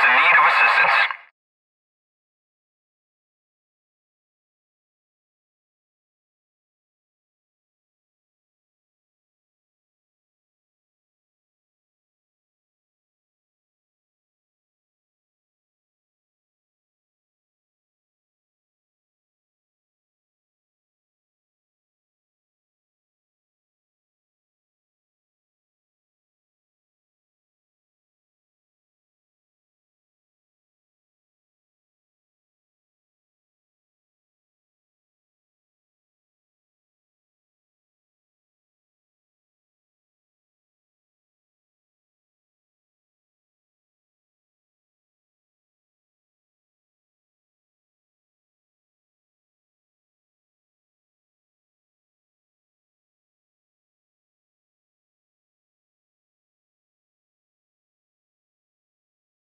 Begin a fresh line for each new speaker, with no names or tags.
is in need of assistance.